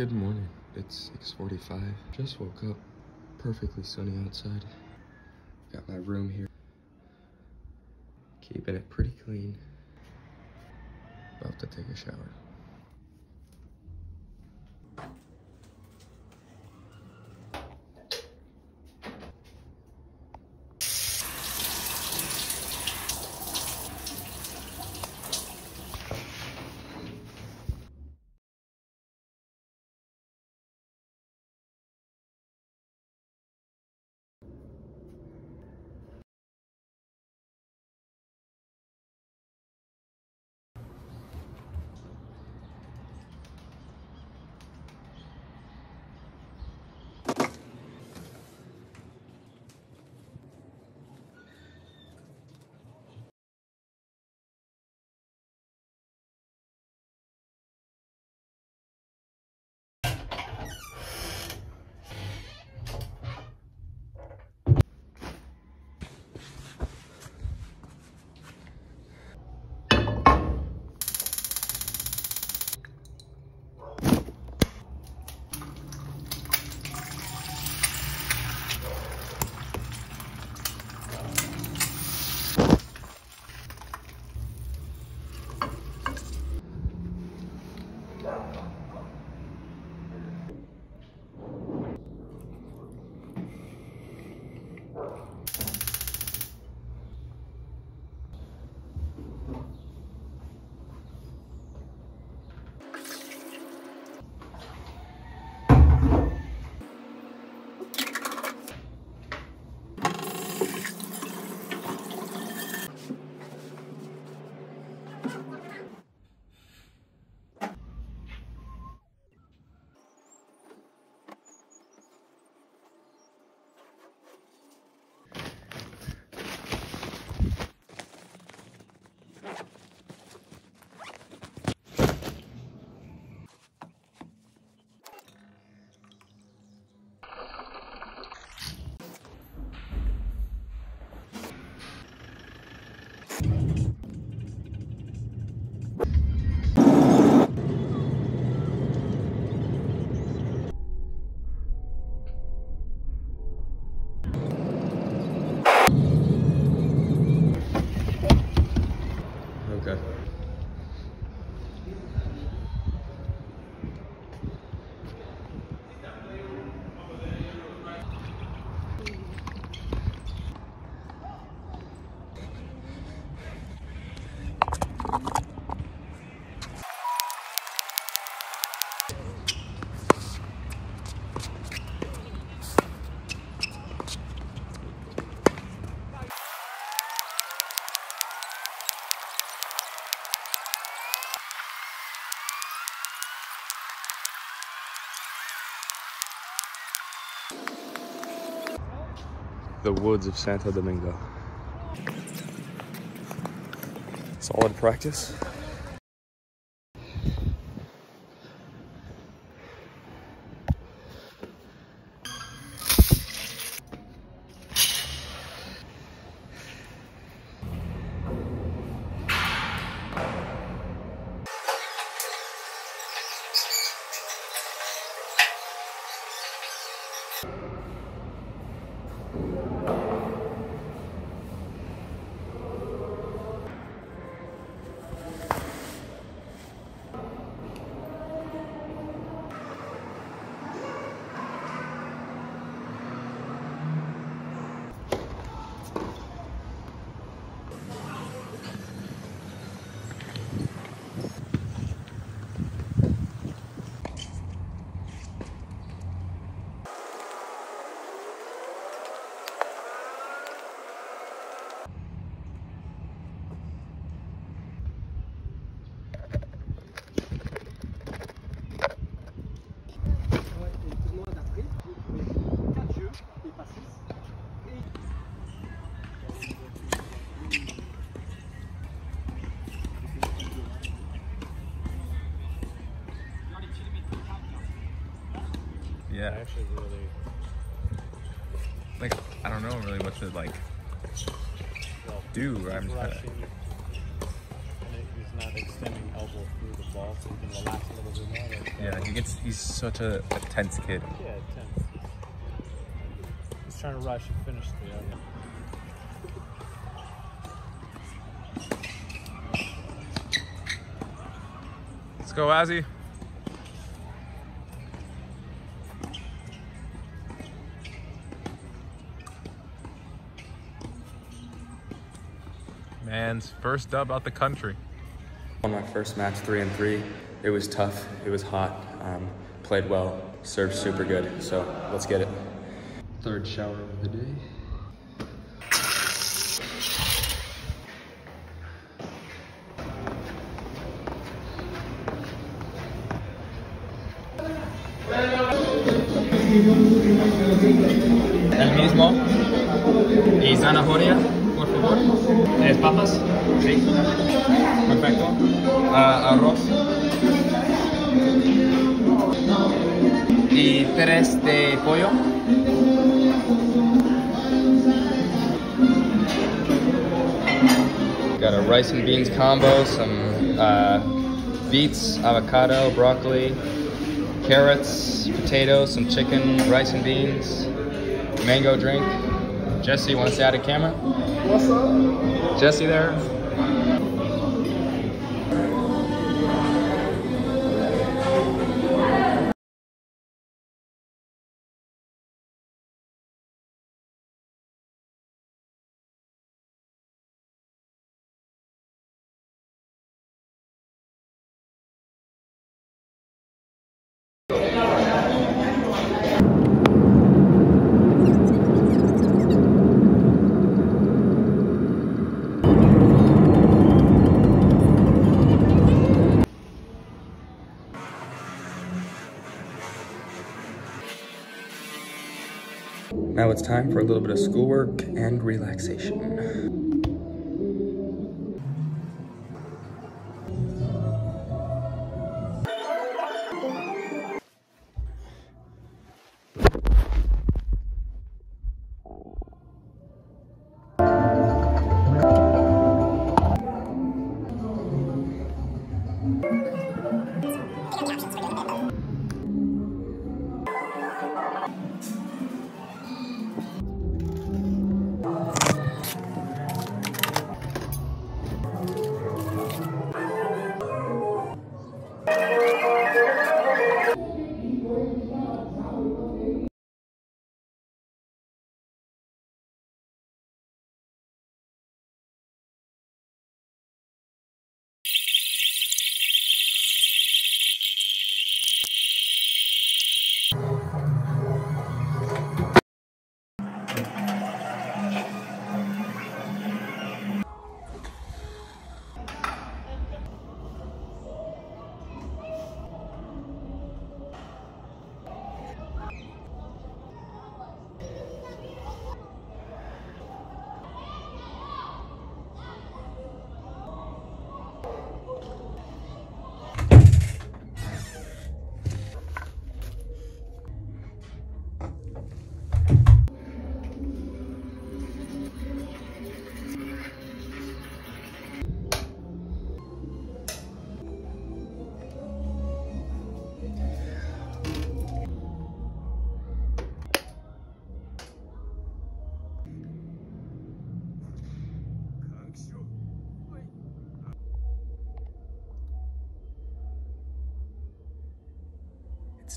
Good morning. It's 6:45. Just woke up. Perfectly sunny outside. Got my room here. Keeping it pretty clean. About to take a shower. The woods of Santo Domingo. Solid practice. Actually, really. Like, I don't know really what to like Well, do. I'm rushing. And it was not extending elbow through the ball, so he can relax a little bit more. Like, Yeah, he gets. He's such a, a tense kid. yeah, tense. He's trying to rush and finish the other. Let's go, Azzy. Man's first dub out the country. On my first match, three and three, it was tough. It was hot. Um, played well. Served super good. So let's get it. Third shower of the day. El mismo. Y zanahoria, por ¿Es papas? Sí. Perfecto. Ah, arroz. Y tres de pollo. Got a rice and beans combo, some uh, beets, avocado, broccoli, carrots, potatoes, some chicken, rice and beans, mango drink. Jesse wants to say out of camera. What's up? Jesse there. Now it's time for a little bit of schoolwork and relaxation.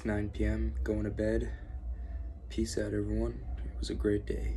It's 9 p.m., going to bed. Peace out, everyone. It was a great day.